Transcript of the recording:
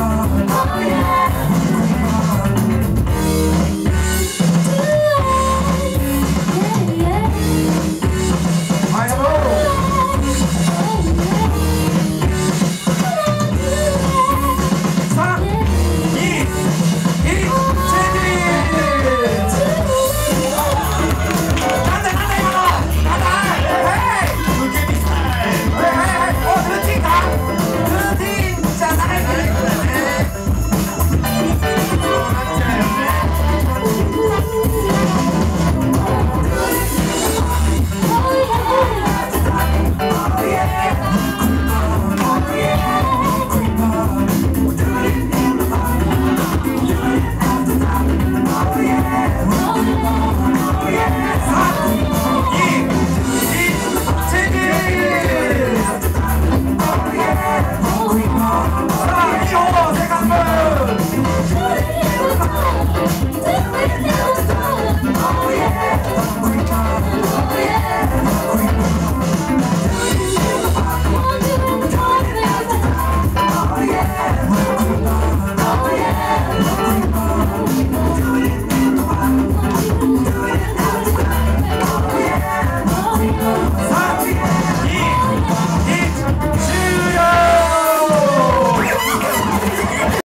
heart. Oh, yeah.